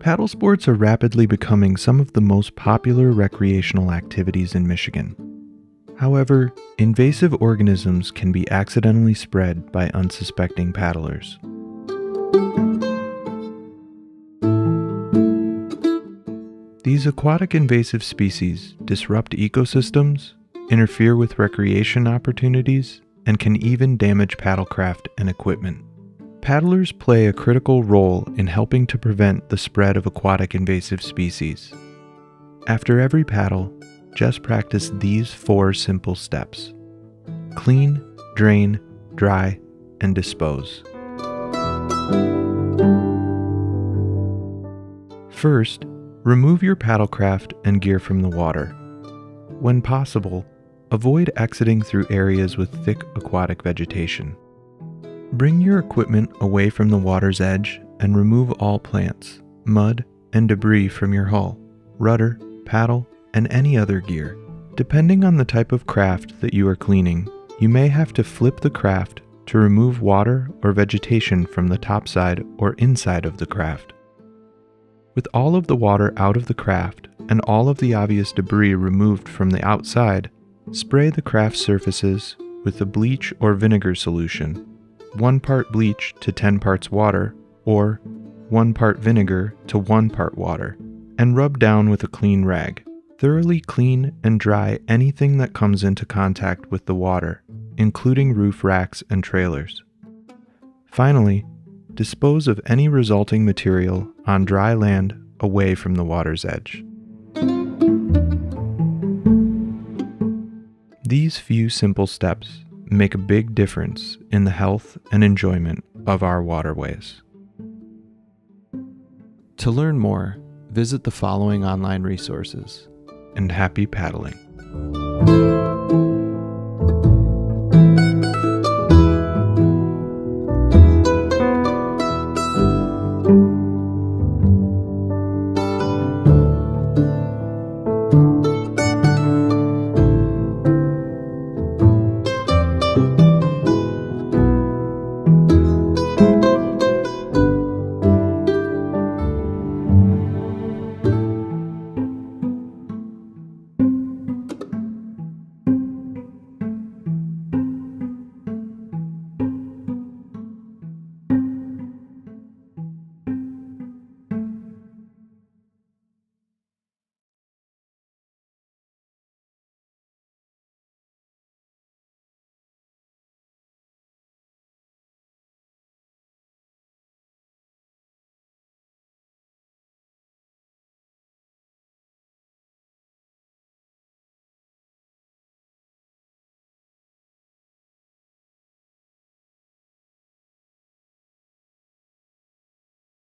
Paddle sports are rapidly becoming some of the most popular recreational activities in Michigan. However, invasive organisms can be accidentally spread by unsuspecting paddlers. These aquatic invasive species disrupt ecosystems, interfere with recreation opportunities, and can even damage paddlecraft and equipment. Paddlers play a critical role in helping to prevent the spread of aquatic invasive species. After every paddle, just practice these four simple steps clean, drain, dry, and dispose. First, remove your paddlecraft and gear from the water. When possible, avoid exiting through areas with thick aquatic vegetation. Bring your equipment away from the water's edge and remove all plants, mud, and debris from your hull, rudder, paddle, and any other gear. Depending on the type of craft that you are cleaning, you may have to flip the craft to remove water or vegetation from the topside or inside of the craft. With all of the water out of the craft and all of the obvious debris removed from the outside, spray the craft surfaces with a bleach or vinegar solution, 1 part bleach to 10 parts water, or 1 part vinegar to 1 part water, and rub down with a clean rag. Thoroughly clean and dry anything that comes into contact with the water, including roof racks and trailers. Finally, dispose of any resulting material on dry land away from the water's edge. These few simple steps make a big difference in the health and enjoyment of our waterways. To learn more, visit the following online resources and happy paddling.